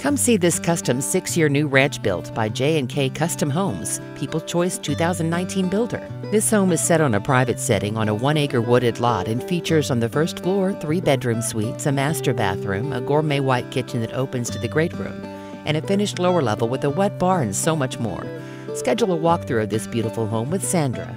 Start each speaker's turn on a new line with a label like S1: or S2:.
S1: Come see this custom six-year new ranch built by J&K Custom Homes, People Choice 2019 builder. This home is set on a private setting on a one-acre wooded lot and features on the first floor three bedroom suites, a master bathroom, a gourmet white kitchen that opens to the great room, and a finished lower level with a wet bar and so much more. Schedule a walkthrough of this beautiful home with Sandra